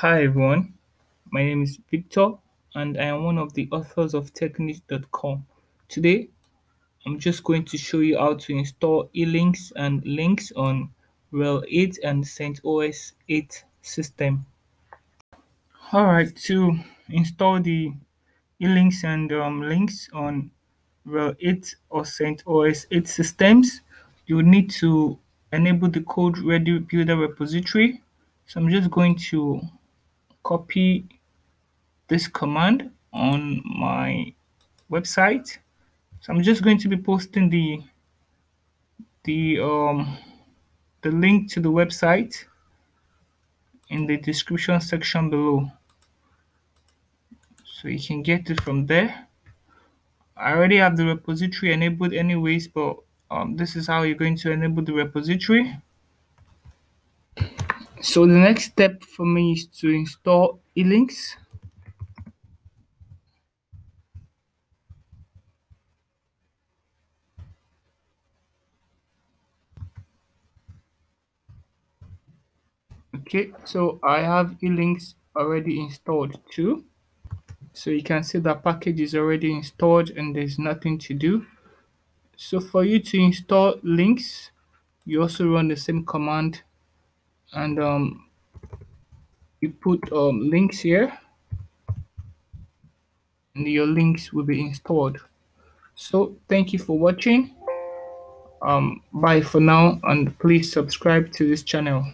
Hi everyone, my name is Victor and I am one of the authors of Tekneed.com. Today, I'm just going to show you how to install elinks and lynx on RHEL 8 and CentOS 8 system. Alright, to install the elinks and um, lynx on RHEL 8 or CentOS 8 systems, you need to enable the CodeReady Builder repository. So I'm just going to copy this command on my website. So I'm just going to be posting the the um the link to the website in the description section below. So you can get it from there. I already have the repository enabled anyways, but um, this is how you're going to enable the repository. So the next step for me is to install elinks. Okay, so I have elinks already installed too. So you can see the package is already installed and there's nothing to do. So for you to install lynx, you also run the same command and um, you put um, lynx here and your lynx will be installed. So thank you for watching. Um, bye for now and please subscribe to this channel.